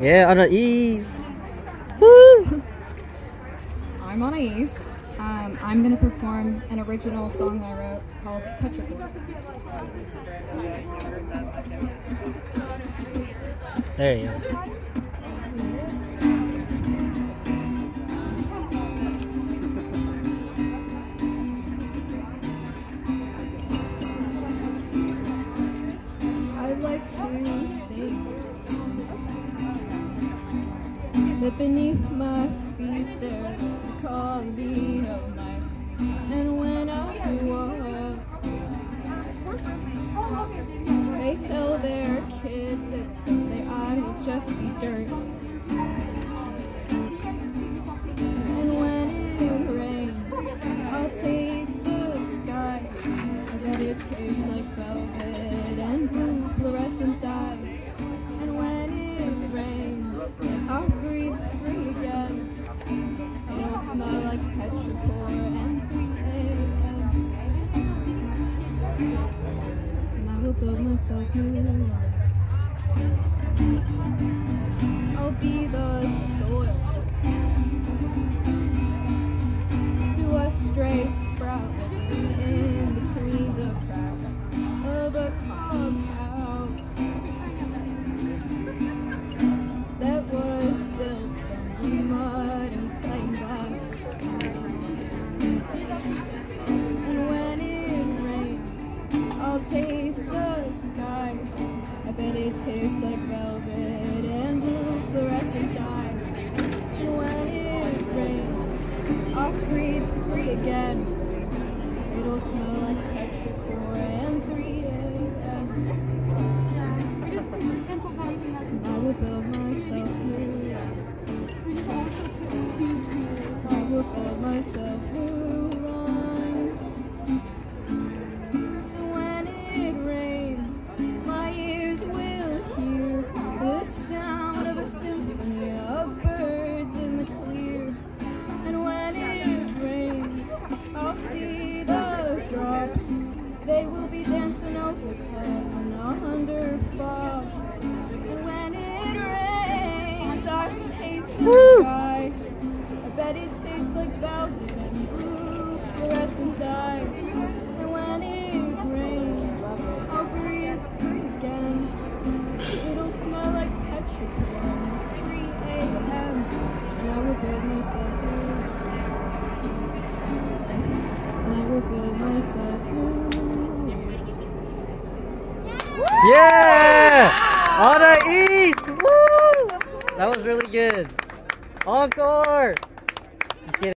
Yeah, on the ease. Woo! I'm Anais. Um, I'm going to perform an original song I wrote called Petrichor. There you go. Beneath my feet there's a colony of mice. And when I walk, they tell their kids that someday I will just be dirt. Build myself new I bet it tastes like velvet and blue fluorescent dye. And when it rains, I'll breathe free again. It'll smell like petrichor and 3 a.m. I will build myself new. I will build myself new over clouds under fog. And when it rains, I'll taste the sky. That was really good. Encore!